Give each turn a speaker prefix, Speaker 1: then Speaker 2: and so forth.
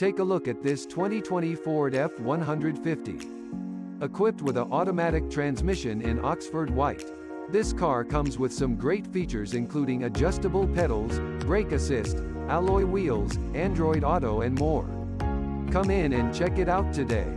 Speaker 1: Take a look at this 2020 Ford F-150. Equipped with an automatic transmission in Oxford White. This car comes with some great features including adjustable pedals, brake assist, alloy wheels, Android Auto and more. Come in and check it out today.